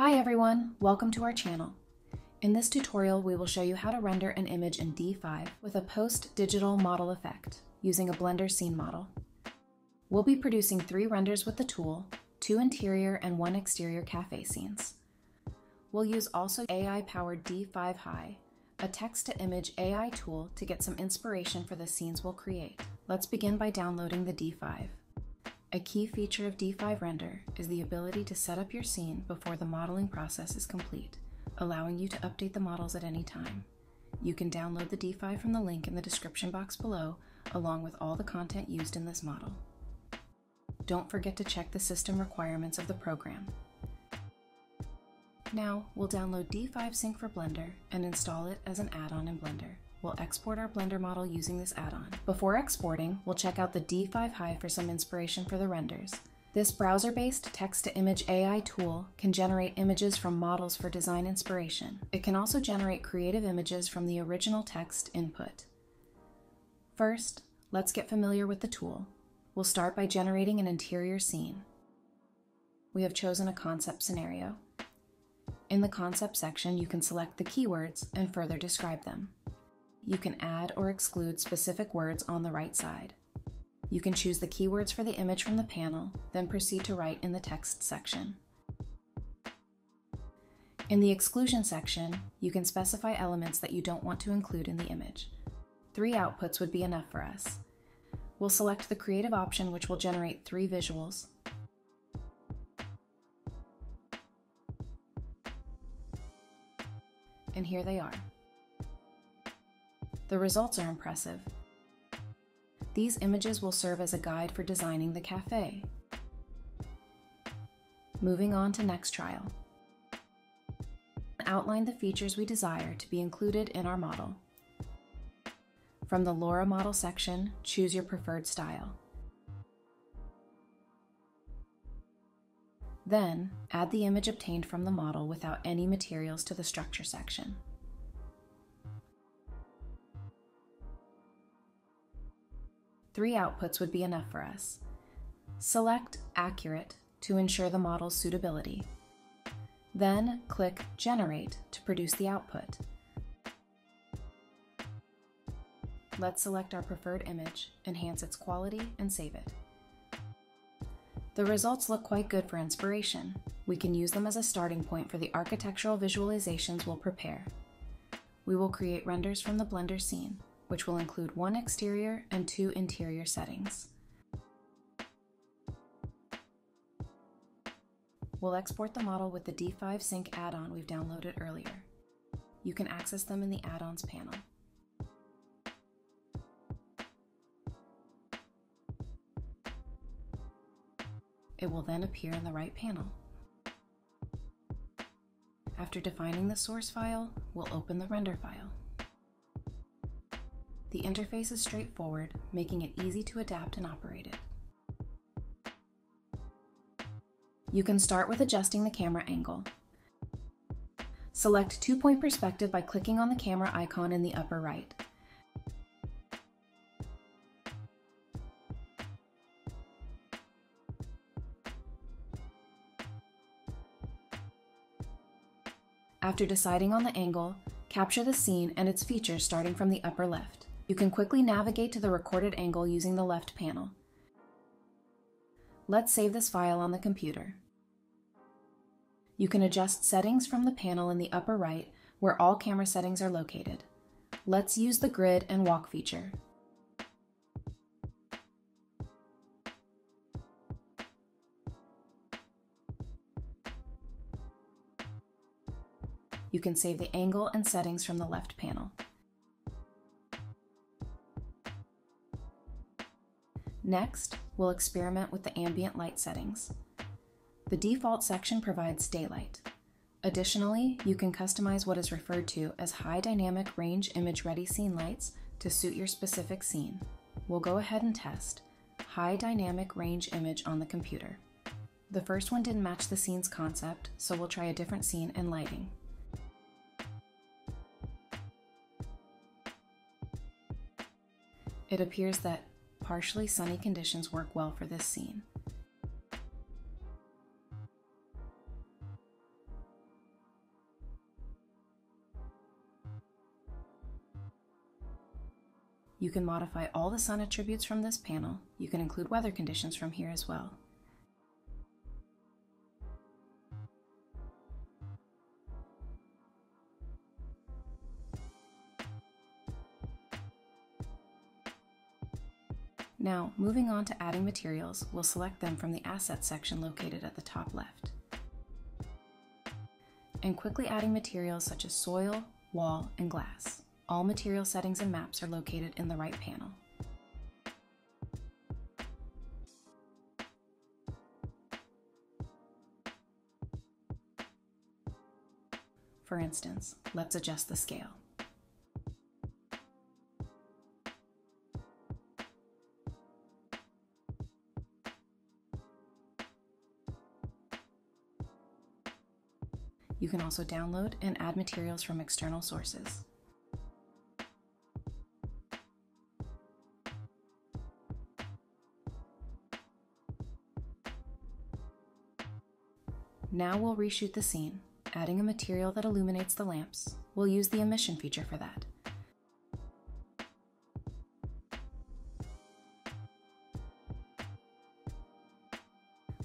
Hi everyone, welcome to our channel. In this tutorial, we will show you how to render an image in D5 with a post-digital model effect using a Blender scene model. We'll be producing three renders with the tool, two interior and one exterior cafe scenes. We'll use also AI-powered D5 Hi, a text-to-image AI tool to get some inspiration for the scenes we'll create. Let's begin by downloading the D5. A key feature of D5 Render is the ability to set up your scene before the modeling process is complete, allowing you to update the models at any time. You can download the D5 from the link in the description box below, along with all the content used in this model. Don't forget to check the system requirements of the program. Now, we'll download D5 Sync for Blender and install it as an add-on in Blender. We'll export our Blender model using this add-on. Before exporting, we'll check out the D5 Hi for some inspiration for the renders. This browser-based text-to-image AI tool can generate images from models for design inspiration. It can also generate creative images from the original text input. First, let's get familiar with the tool. We'll start by generating an interior scene. We have chosen a concept scenario. In the concept section, you can select the keywords and further describe them. You can add or exclude specific words on the right side. You can choose the keywords for the image from the panel, then proceed to write in the text section. In the exclusion section, you can specify elements that you don't want to include in the image. Three outputs would be enough for us. We'll select the creative option which will generate three visuals. And here they are. The results are impressive. These images will serve as a guide for designing the cafe. Moving on to next trial. Outline the features we desire to be included in our model. From the LoRA model section, choose your preferred style. Then, add the image obtained from the model without any materials to the structure section. Three outputs would be enough for us. Select Accurate to ensure the model's suitability. Then click Generate to produce the output. Let's select our preferred image, enhance its quality, and save it. The results look quite good for inspiration. We can use them as a starting point for the architectural visualizations we'll prepare. We will create renders from the Blender scene which will include one exterior and two interior settings. We'll export the model with the D5 Sync add-on we've downloaded earlier. You can access them in the Add-ons panel. It will then appear in the right panel. After defining the source file, we'll open the render file. The interface is straightforward, making it easy to adapt and operate it. You can start with adjusting the camera angle. Select two-point perspective by clicking on the camera icon in the upper right. After deciding on the angle, capture the scene and its features starting from the upper left. You can quickly navigate to the recorded angle using the left panel. Let's save this file on the computer. You can adjust settings from the panel in the upper right where all camera settings are located. Let's use the grid and walk feature. You can save the angle and settings from the left panel. Next, we'll experiment with the ambient light settings. The default section provides daylight. Additionally, you can customize what is referred to as high dynamic range image ready scene lights to suit your specific scene. We'll go ahead and test high dynamic range image on the computer. The first one didn't match the scene's concept, so we'll try a different scene and lighting. It appears that partially sunny conditions work well for this scene. You can modify all the sun attributes from this panel. You can include weather conditions from here as well. Now, moving on to adding materials, we'll select them from the Assets section located at the top left. And quickly adding materials such as soil, wall, and glass. All material settings and maps are located in the right panel. For instance, let's adjust the scale. You can also download and add materials from external sources. Now we'll reshoot the scene, adding a material that illuminates the lamps. We'll use the emission feature for that.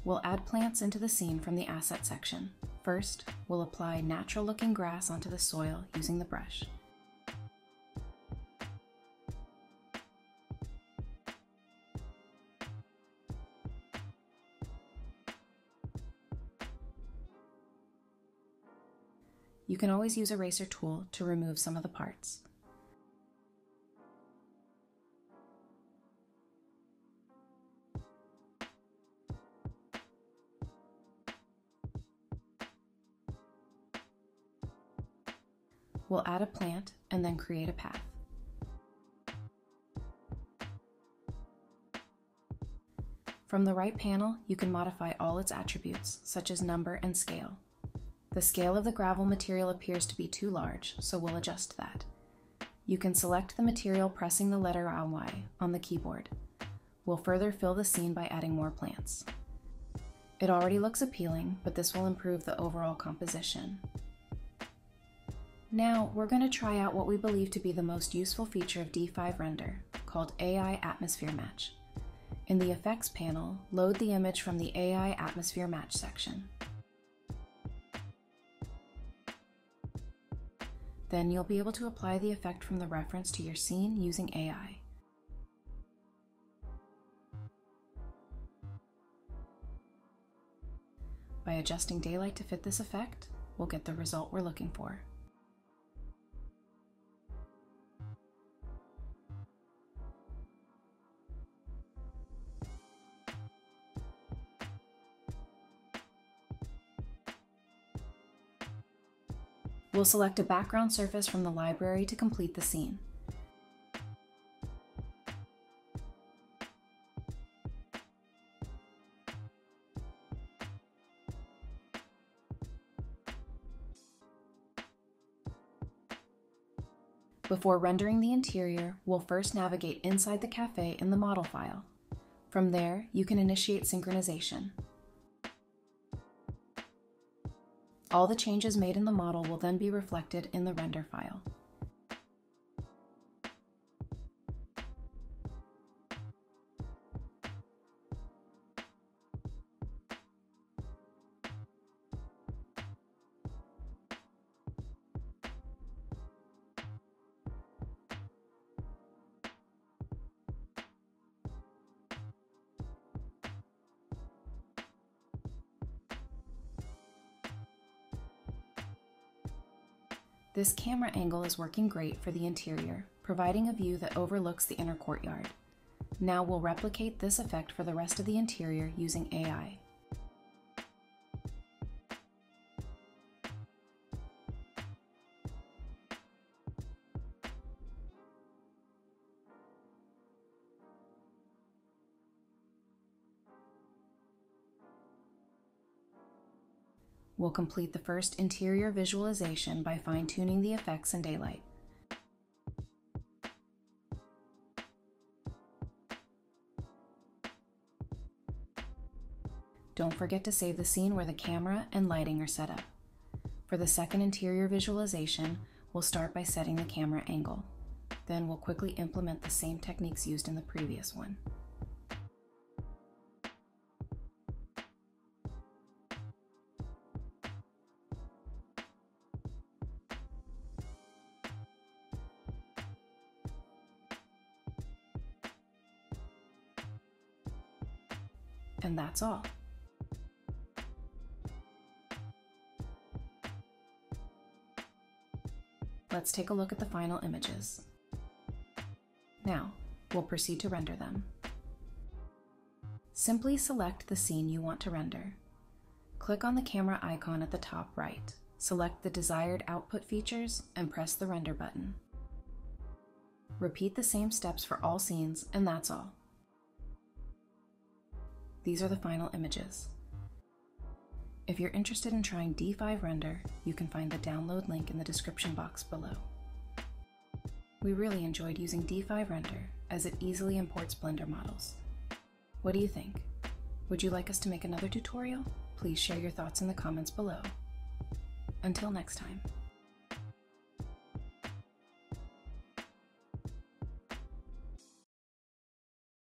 We'll add plants into the scene from the Asset section. First, we'll apply natural looking grass onto the soil using the brush. You can always use a eraser tool to remove some of the parts. We'll add a plant and then create a path. From the right panel, you can modify all its attributes, such as number and scale. The scale of the gravel material appears to be too large, so we'll adjust that. You can select the material pressing the letter Y on the keyboard. We'll further fill the scene by adding more plants. It already looks appealing, but this will improve the overall composition. Now, we're going to try out what we believe to be the most useful feature of D5 Render, called AI Atmosphere Match. In the Effects panel, load the image from the AI Atmosphere Match section. Then you'll be able to apply the effect from the reference to your scene using AI. By adjusting daylight to fit this effect, we'll get the result we're looking for. We'll select a background surface from the library to complete the scene. Before rendering the interior, we'll first navigate inside the cafe in the model file. From there, you can initiate synchronization. All the changes made in the model will then be reflected in the render file. This camera angle is working great for the interior, providing a view that overlooks the inner courtyard. Now we'll replicate this effect for the rest of the interior using AI. We'll complete the first interior visualization by fine-tuning the effects in daylight. Don't forget to save the scene where the camera and lighting are set up. For the second interior visualization, we'll start by setting the camera angle. Then we'll quickly implement the same techniques used in the previous one. And that's all. Let's take a look at the final images. Now, we'll proceed to render them. Simply select the scene you want to render. Click on the camera icon at the top right, select the desired output features, and press the render button. Repeat the same steps for all scenes, and that's all. These are the final images. If you're interested in trying D5 Render, you can find the download link in the description box below. We really enjoyed using D5 Render as it easily imports Blender models. What do you think? Would you like us to make another tutorial? Please share your thoughts in the comments below. Until next time.